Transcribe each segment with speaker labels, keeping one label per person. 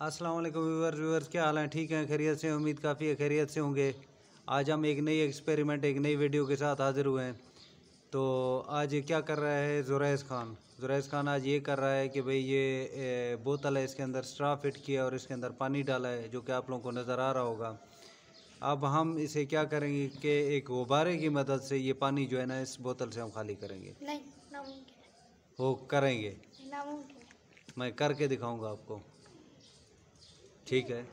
Speaker 1: अस्सलाम वालेकुम व्यूवर्स क्या हाल है? ठीक हैं? खैरियत से उम्मीद काफ़ी है खैरियत से होंगे। आज हम एक नई एक्सपेरिमेंट एक नई वीडियो के साथ हाज़िर हुए हैं। तो आज क्या कर रहा है जुरैस खान? जुरैस खान आज ये कर रहा है कि भाई ये बोतल है इसके अंदर स्ट्रा फिट किया और इसके अंदर पानी डाला है जो कि आप लोगों को नज़र आ रहा होगा। अब हम इसे क्या करेंगे कि एक गुब्बारे की मदद से ये पानी जो है ना इस बोतल से हम खाली करेंगे।
Speaker 2: नहीं
Speaker 1: वो करेंगे? मैं करके दिखाऊँगा आपको। ठीक है।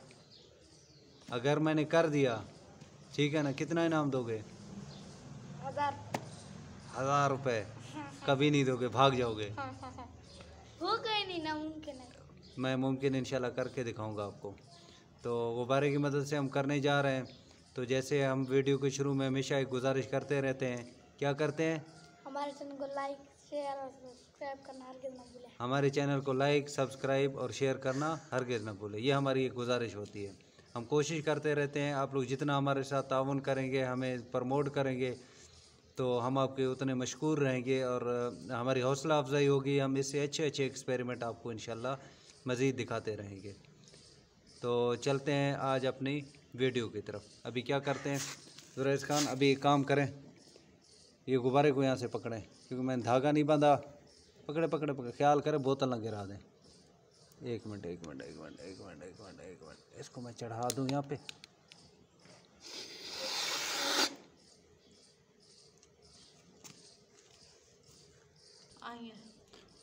Speaker 1: अगर मैंने कर दिया ठीक है ना कितना इनाम दोगे?
Speaker 2: हज़ार।
Speaker 1: हज़ार रुपये कभी नहीं दोगे भाग जाओगे।
Speaker 2: हो गए नहीं नामुमकिन है।
Speaker 1: मैं मुमकिन इंशाल्लाह करके दिखाऊँगा आपको। तो गुब्बारे की मदद से हम करने जा रहे हैं। तो जैसे हम वीडियो के शुरू में हमेशा एक गुजारिश करते रहते हैं। क्या करते हैं?
Speaker 2: हमारे चैनल को लाइक शेयर और सब्सक्राइब करना हरगिज ना
Speaker 1: हमारे चैनल को लाइक सब्सक्राइब और शेयर करना हरगिज़ न भूलें। ये हमारी एक गुजारिश होती है। हम कोशिश करते रहते हैं, आप लोग जितना हमारे साथ ताउन करेंगे, हमें प्रमोट करेंगे तो हम आपके उतने मशहूर रहेंगे और हमारी हौसला अफजाई होगी। हम इससे अच्छे अच्छे एक्सपेरिमेंट आपको इन मज़ीद दिखाते रहेंगे। तो चलते हैं आज अपनी वीडियो की तरफ़। अभी क्या करते हैं? जुरैस खान, अभी काम करें। ये गुब्बारे को यहाँ से पकड़ें क्योंकि मैंने धागा नहीं बांधा। पकड़े पकड़े पकड़े ख्याल करें बोतल ना गिरा दें। एक मिनट एक मिनट एक मिनट एक मिनट एक मिनट एक मिनट। इसको मैं चढ़ा दूँ यहाँ पे।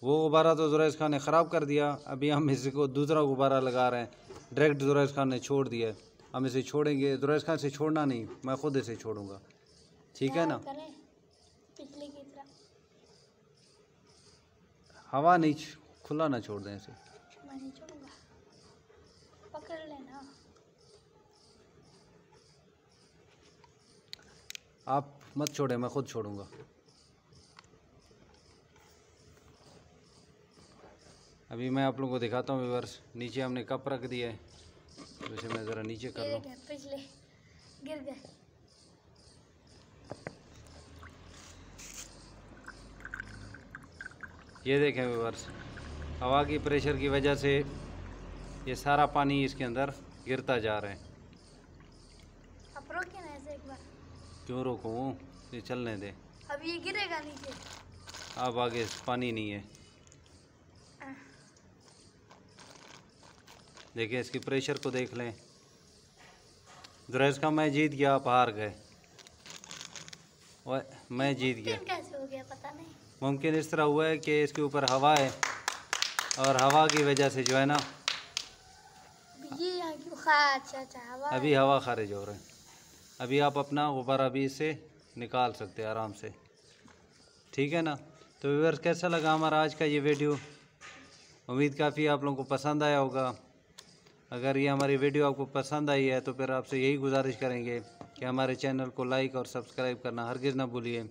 Speaker 1: वो गुब्बारा तो जुरैस खान ने ख़राब कर दिया। अभी हम इसको दूसरा गुब्बारा लगा रहे हैं। डायरेक्ट जुरैस खान ने छोड़ दिया हम इसे छोड़ेंगे। जुरैस खान से छोड़ना नहीं मैं खुद इसे छोड़ूँगा। ठीक है ना
Speaker 2: करें पिछले की तरह
Speaker 1: हवा नहीं खुला ना छोड़ दें इसे।
Speaker 2: मैं नहीं छोड़ूँगा। पकड़ लेना।
Speaker 1: आप मत छोड़े मैं खुद छोड़ूँगा। अभी मैं आप लोगों को दिखाता हूँ व्यूवर्स नीचे हमने कप रख दिया है। तो इसे मैं ज़रा नीचे कर लूँ
Speaker 2: पिछले गिर गए।
Speaker 1: ये देखें व्यूवर्स हवा की प्रेशर की वजह से ये सारा पानी इसके अंदर गिरता जा रहा है।
Speaker 2: अब रोकिए एक बार।
Speaker 1: क्यों रोकूँ? ये चलने दे।
Speaker 2: अब ये गिरेगा नीचे।
Speaker 1: अब आगे पानी नहीं है। देखिए इसकी प्रेशर को देख लें। दुरैस का मैं जीत गया आप हार गए। मैं जीत गया।
Speaker 2: कैसे हो गया पता नहीं।
Speaker 1: मुमकिन इस तरह हुआ है कि इसके ऊपर हवा है और हवा की वजह से जो है ना
Speaker 2: अच्छा अच्छा
Speaker 1: अभी हवा खारिज हो रहा है। अभी आप अपना गुब्बारा अभी इसे निकाल सकते हैं आराम से। ठीक है ना? तो व्यूअर्स कैसा लगा हमारा आज का ये वीडियो? उम्मीद काफ़ी आप लोगों को पसंद आया होगा। अगर ये हमारी वीडियो आपको पसंद आई है तो फिर आपसे यही गुजारिश करेंगे कि हमारे चैनल को लाइक और सब्सक्राइब करना हरगिज़ ना भूलिए।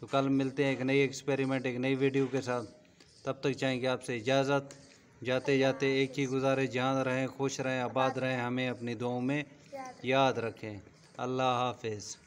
Speaker 1: तो कल मिलते हैं एक नई एक्सपेरिमेंट एक नई वीडियो के साथ। तब तक चाहेंगे आपसे इजाज़त। जाते जाते एक ही गुजारे, जहाँ रहें, खुश रहें, आबाद रहें, हमें अपनी दुआओं में
Speaker 2: याद
Speaker 1: याद रखें। अल्लाह हाफिज़।